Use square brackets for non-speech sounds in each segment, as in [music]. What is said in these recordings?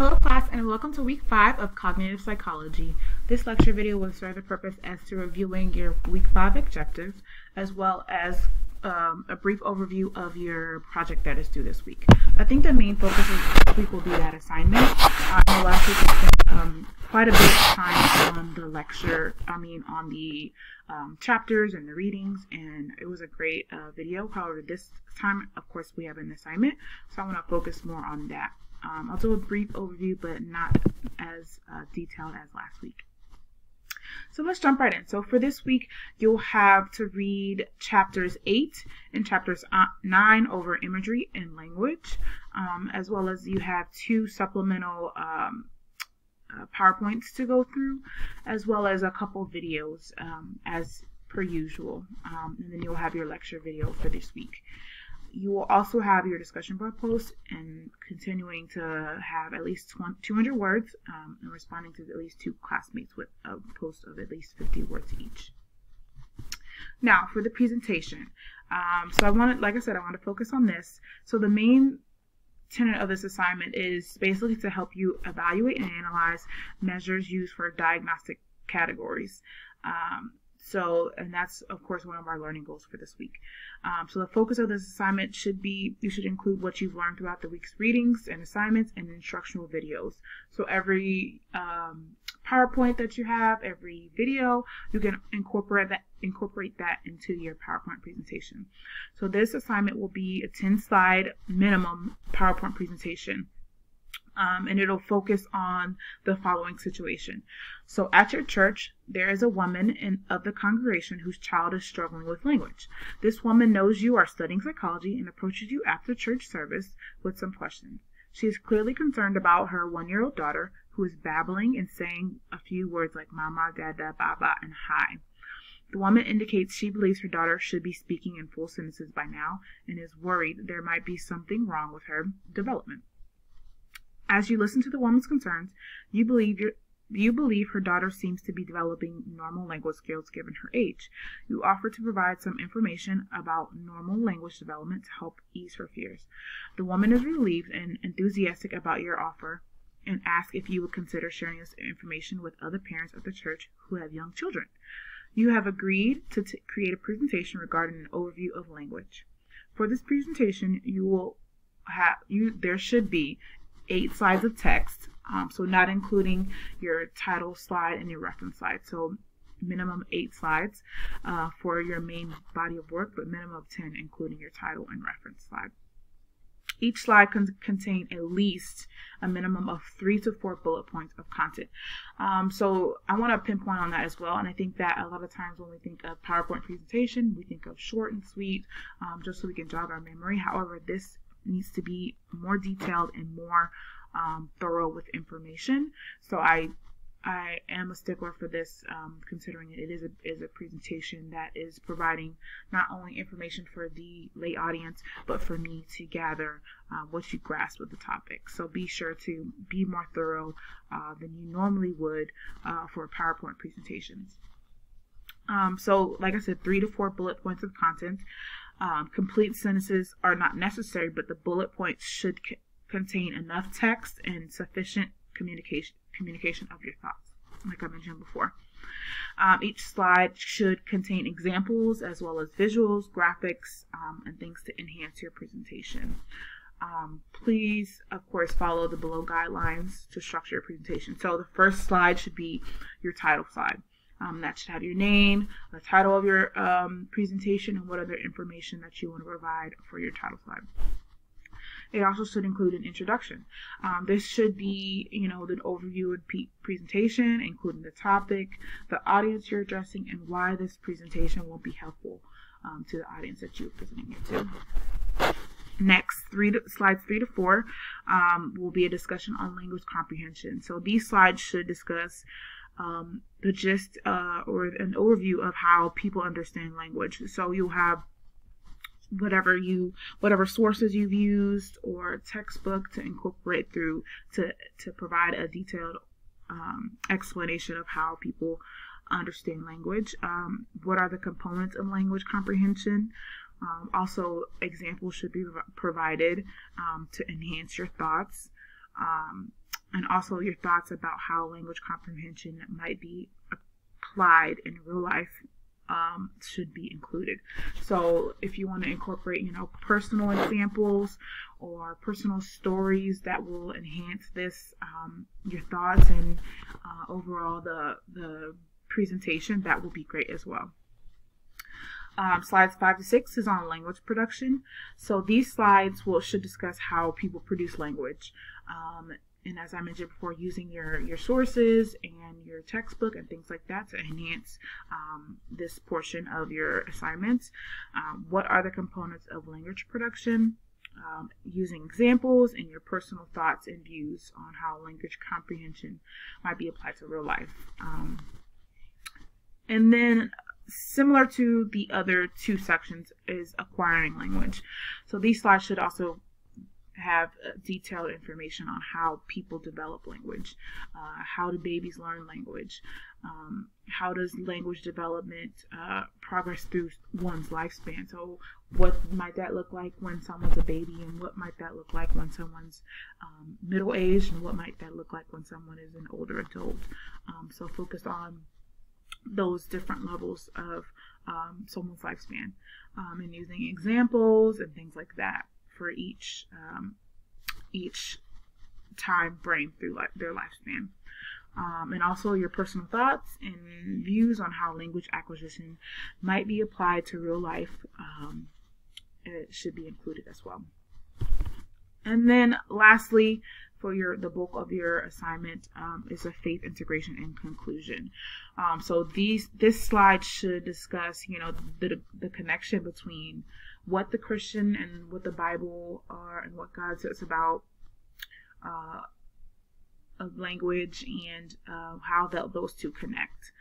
Hello class and welcome to week 5 of Cognitive Psychology. This lecture video will serve the purpose as to reviewing your week 5 objectives as well as um, a brief overview of your project that is due this week. I think the main focus of this week will be that assignment. Uh, last week we spent um, quite a bit of time on the lecture, I mean on the um, chapters and the readings and it was a great uh, video. However, this time of course we have an assignment so I want to focus more on that. Um, I'll do a brief overview, but not as uh, detailed as last week. So let's jump right in. So for this week, you'll have to read chapters 8 and chapters uh, 9 over imagery and language, um, as well as you have two supplemental um, uh, PowerPoints to go through, as well as a couple videos um, as per usual. Um, and then you'll have your lecture video for this week. You will also have your discussion board post and continuing to have at least 200 words um, and responding to at least two classmates with a post of at least 50 words each. Now for the presentation. Um, so I wanted, like I said, I want to focus on this. So the main tenet of this assignment is basically to help you evaluate and analyze measures used for diagnostic categories. Um, so, and that's of course one of our learning goals for this week. Um, so the focus of this assignment should be, you should include what you've learned throughout the week's readings and assignments and instructional videos. So every um, PowerPoint that you have, every video, you can incorporate that incorporate that into your PowerPoint presentation. So this assignment will be a 10 slide minimum PowerPoint presentation um, and it'll focus on the following situation. So at your church, there is a woman in, of the congregation whose child is struggling with language. This woman knows you are studying psychology and approaches you after church service with some questions. She is clearly concerned about her one year old daughter who is babbling and saying a few words like mama, dada, baba, and hi. The woman indicates she believes her daughter should be speaking in full sentences by now and is worried there might be something wrong with her development. As you listen to the woman's concerns, you believe your you believe her daughter seems to be developing normal language skills given her age. You offer to provide some information about normal language development to help ease her fears. The woman is relieved and enthusiastic about your offer and asks if you would consider sharing this information with other parents of the church who have young children. You have agreed to create a presentation regarding an overview of language. For this presentation, you will have you there should be eight slides of text, um, so not including your title slide and your reference slide. So minimum eight slides uh, for your main body of work, but minimum of 10 including your title and reference slide. Each slide can contain at least a minimum of three to four bullet points of content. Um, so I want to pinpoint on that as well. And I think that a lot of times when we think of PowerPoint presentation, we think of short and sweet, um, just so we can jog our memory. However, this needs to be more detailed and more um, thorough with information. So I I am a stickler for this, um, considering it is a, is a presentation that is providing not only information for the lay audience, but for me to gather uh, what you grasp with the topic. So be sure to be more thorough uh, than you normally would uh, for PowerPoint presentations. Um, so, like I said, three to four bullet points of content. Um, complete sentences are not necessary, but the bullet points should c- contain enough text and sufficient communication communication of your thoughts, like I mentioned before. Um, each slide should contain examples as well as visuals, graphics, um, and things to enhance your presentation. Um, please, of course, follow the below guidelines to structure your presentation. So the first slide should be your title slide. Um, that should have your name, the title of your um, presentation, and what other information that you want to provide for your title slide. It also should include an introduction. Um, this should be, you know, an overview and presentation, including the topic, the audience you're addressing, and why this presentation will be helpful um, to the audience that you're presenting it to. Next, three to, slides three to four um, will be a discussion on language comprehension. So these slides should discuss um, the gist uh, or an overview of how people understand language. So you'll have whatever you whatever sources you've used or textbook to incorporate through to to provide a detailed um, explanation of how people understand language. Um, what are the components of language comprehension? Um, also, examples should be provided um, to enhance your thoughts. Um, and also your thoughts about how language comprehension might be applied in real life um, should be included. So if you want to incorporate, you know, personal examples or personal stories that will enhance this, um, your thoughts and uh, overall the the presentation, that will be great as well. Um, slides five to six is on language production. So these slides will should discuss how people produce language. And as I mentioned before, using your, your sources and your textbook and things like that to enhance um, this portion of your assignments. Um, what are the components of language production? Um, using examples and your personal thoughts and views on how language comprehension might be applied to real life. Um, and then similar to the other two sections is acquiring language. So these slides should also have uh, detailed information on how people develop language, uh, how do babies learn language, um, how does language development uh, progress through one's lifespan. So, what might that look like when someone's a baby, and what might that look like when someone's um, middle aged, and what might that look like when someone is an older adult. Um, so, focus on those different levels of um, someone's lifespan um, and using examples and things like that for each um, each time frame through li- their lifespan. Um, and also your personal thoughts and views on how language acquisition might be applied to real life um, it should be included as well. And then lastly, for your the bulk of your assignment um, is a faith integration and conclusion. Um, so these this slide should discuss you know the the connection between what the Christian and what the Bible are and what God says about uh, language and uh, how that, those two connect.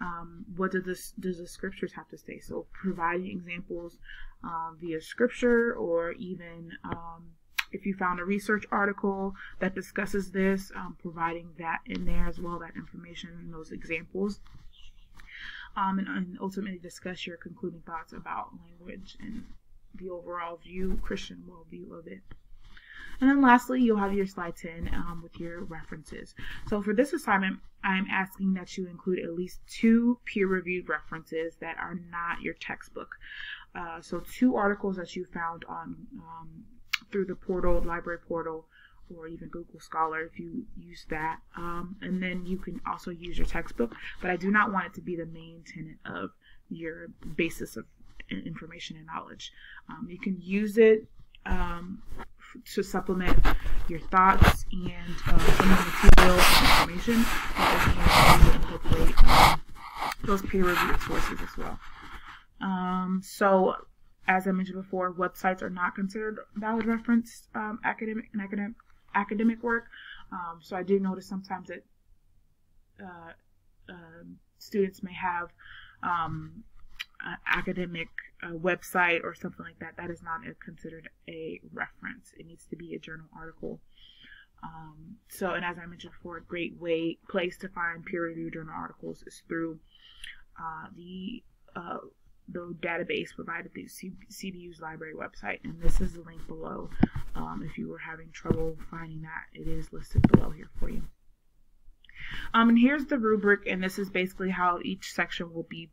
Um, what does this does the scriptures have to say? So providing examples um, via scripture or even um, if you found a research article that discusses this, um, providing that in there as well, that information and those examples. Um, and, and, ultimately discuss your concluding thoughts about language and the overall view, Christian worldview of it. And then lastly, you'll have your slide 10 um, with your references. So for this assignment, I'm asking that you include at least two peer-reviewed references that are not your textbook. Uh, so two articles that you found on um, through the portal, library portal, or even Google Scholar if you use that. Um, and then you can also use your textbook, but I do not want it to be the main tenet of your basis of information and knowledge. Um, you can use it um, to supplement your thoughts and uh, material and information, but incorporate um, those peer-reviewed sources as well. Um, so, as I mentioned before, websites are not considered valid reference um, academic and academic academic work. Um, so I do notice sometimes that uh, uh, students may have um, academic uh, website or something like that, that is not a, considered a reference. It needs to be a journal article. Um, so, and as I mentioned before, a great way place to find peer-reviewed journal articles is through uh, the uh, the database provided through CBU's library website, and this is the link below. Um, if you were having trouble finding that, it is listed below here for you. Um, and here's the rubric, and this is basically how each section will be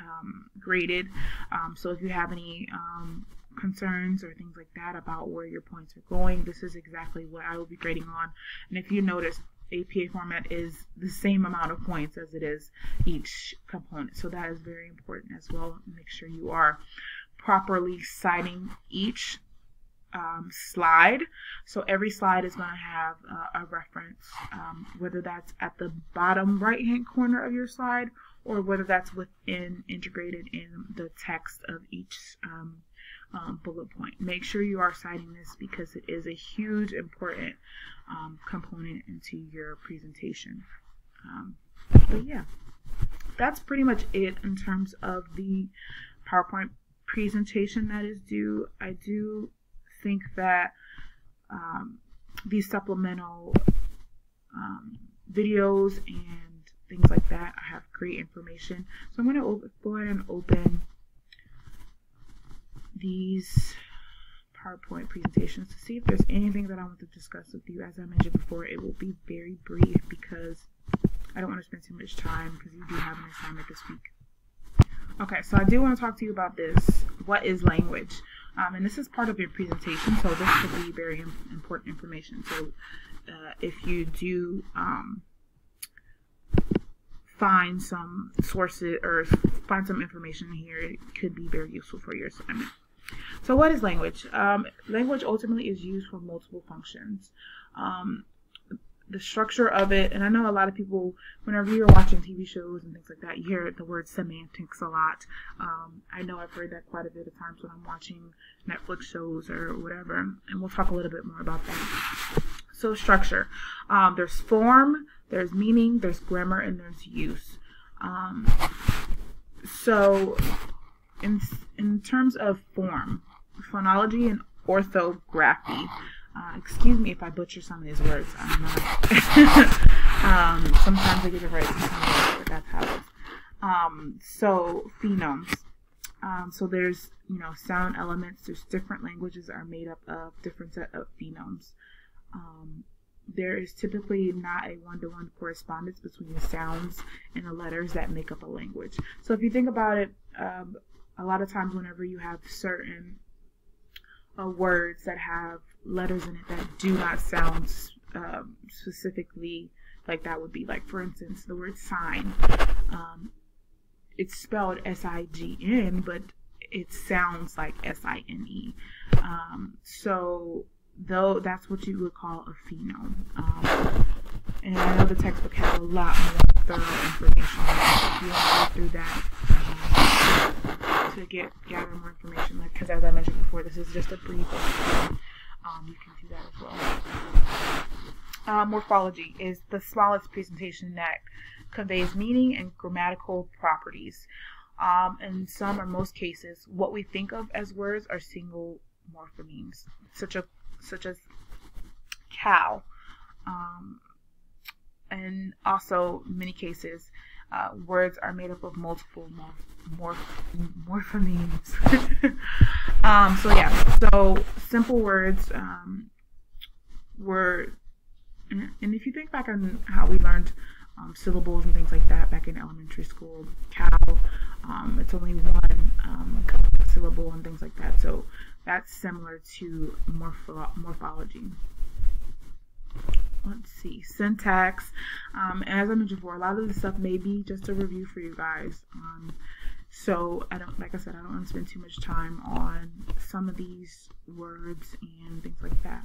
um, graded. Um, so if you have any um, concerns or things like that about where your points are going, this is exactly what I will be grading on. And if you notice, APA format is the same amount of points as it is each component. So that is very important as well. Make sure you are properly citing each um, slide. So every slide is going to have uh, a reference, um, whether that's at the bottom right hand corner of your slide or whether that's within integrated in the text of each um, um, bullet point. Make sure you are citing this because it is a huge important um, component into your presentation. Um, but yeah, that's pretty much it in terms of the PowerPoint presentation that is due. I do think that um, these supplemental um, videos and things like that. Have great information. So I'm going to go ahead and open these PowerPoint presentations to see if there's anything that I want to discuss with you. As I mentioned before, it will be very brief because I don't want to spend too much time because you do have an assignment this week. Okay, so I do want to talk to you about this. What is language? Um, and this is part of your presentation, so this could be very important information. So uh, if you do um, find some sources or find some information here, it could be very useful for your assignment. So what is language? Um, language ultimately is used for multiple functions. Um, the structure of it, and I know a lot of people, whenever you're watching TV shows and things like that, you hear the word semantics a lot. Um, I know I've heard that quite a bit of times when I'm watching Netflix shows or whatever, and we'll talk a little bit more about that. So structure, um, there's form, there's meaning, there's grammar, and there's use. Um, so in in terms of form, phonology and orthography. Uh, excuse me if I butcher some of these words. I'm not. [laughs] um, sometimes I get it right, sometimes but that's how it is. Um, so phonemes. Um, so there's you know sound elements. There's different languages are made up of different set of phonemes. Um, there is typically not a one-to-one correspondence between the sounds and the letters that make up a language. So if you think about it, um, a lot of times whenever you have certain uh, words that have letters in it that do not sound um, specifically like that would be like for instance the word sign. Um, it's spelled s-i-g-n but it sounds like s-i-n-e um, so though that's what you would call a phenome um, and I know the textbook has a lot more thorough information if you want to go through that to get gather more information. Like because as I mentioned before, this is just a brief. Um, you can do that as well. Uh, morphology is the smallest presentation that conveys meaning and grammatical properties. Um, in some or most cases, what we think of as words are single morphemes, such a such as cow, um, and also in many cases, uh, words are made up of multiple morph, morph, morphemes. [laughs] um, so yeah, so simple words um, were, and if you think back on how we learned um, syllables and things like that back in elementary school, cow, um, it's only one um, syllable and things like that. So that's similar to morpho morphology let's see syntax um, as i mentioned before a lot of this stuff may be just a review for you guys um, so i don't like i said i don't want to spend too much time on some of these words and things like that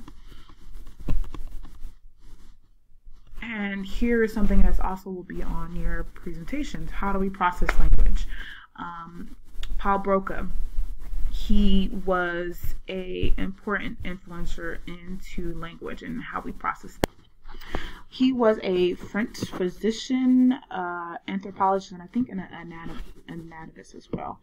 and here is something that's also will be on your presentations how do we process language um, paul broca he was a important influencer into language and how we process. He was a French physician, uh, anthropologist, and I think an anatom- anatomist as well.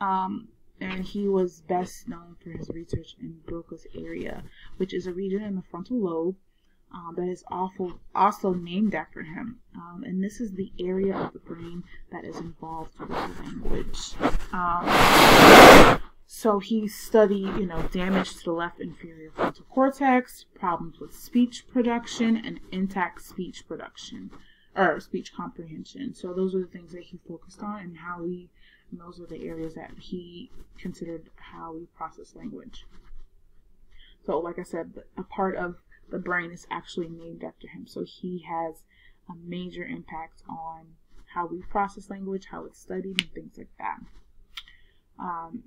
Um, and he was best known for his research in Broca's area, which is a region in the frontal lobe um, that is awful, also named after him. Um, and this is the area of the brain that is involved with language. Um, so he studied, you know, damage to the left inferior frontal cortex, problems with speech production, and intact speech production, or speech comprehension. So those are the things that he focused on and how we, and those are the areas that he considered how we process language. So like I said, a part of the brain is actually named after him. So he has a major impact on how we process language, how it's studied, and things like that. Um,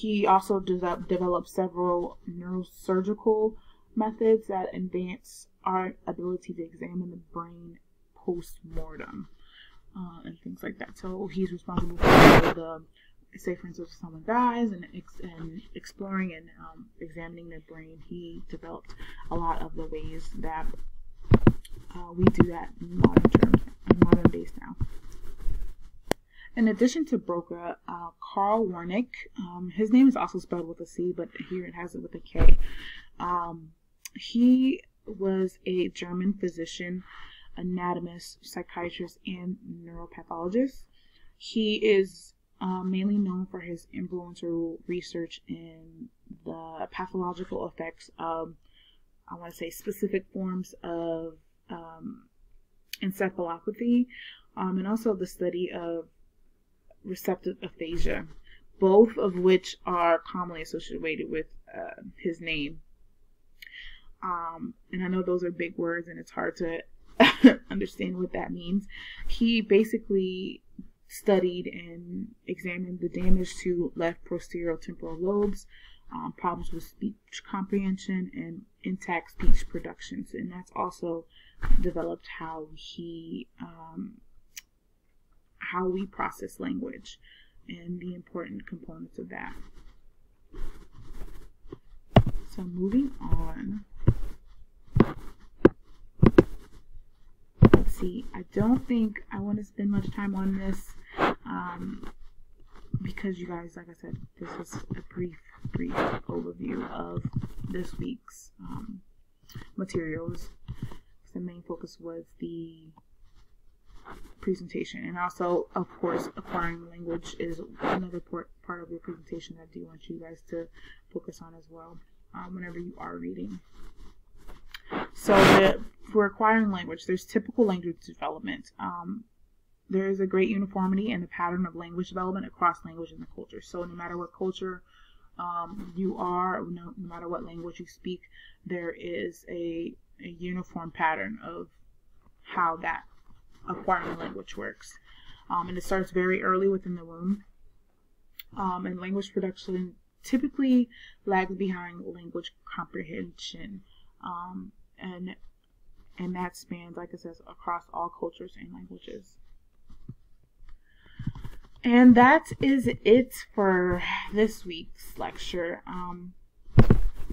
he also de- developed several neurosurgical methods that advance our ability to examine the brain post mortem uh, and things like that. So he's responsible for the, say, for instance, someone dies and, ex- and exploring and um, examining their brain. He developed a lot of the ways that uh, we do that in modern terms, in modern days now. In addition to Broca, uh, Karl Wernicke, um, his name is also spelled with a C, but here it has it with a K. Um, he was a German physician, anatomist, psychiatrist, and neuropathologist. He is um, mainly known for his influential research in the pathological effects of, I want to say, specific forms of um, encephalopathy, um, and also the study of receptive aphasia, both of which are commonly associated with uh, his name. Um, and I know those are big words and it's hard to [laughs] understand what that means. He basically studied and examined the damage to left posterior temporal lobes, um, problems with speech comprehension, and intact speech productions. And that's also developed how he um, how we process language and the important components of that. So moving on. Let's see. I don't think I want to spend much time on this um, because you guys, like I said, this is a brief, brief overview of this week's um, materials. The main focus was the presentation. And also, of course, acquiring language is another part, part of your presentation that I do want you guys to focus on as well um, whenever you are reading. So the, for acquiring language, there's typical language development. Um, there is a great uniformity in the pattern of language development across language and the culture. So no matter what culture um, you are, no, no, matter what language you speak, there is a, a uniform pattern of how that acquiring language works. Um, and it starts very early within the womb. Um, and language production typically lags behind language comprehension. Um, and and that spans, like I says, across all cultures and languages. And that is it for this week's lecture. Um,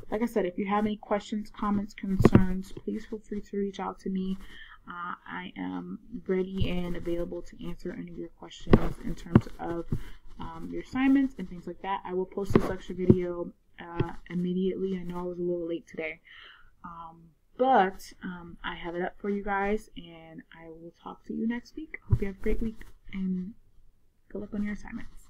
like I said, if you have any questions, comments, concerns, please feel free to reach out to me. Uh, I am ready and available to answer any of your questions in terms of um, your assignments and things like that. I will post this lecture video uh, immediately. I know I was a little late today. Um, but um, I have it up for you guys, and I will talk to you next week. Hope you have a great week, and good luck on your assignments.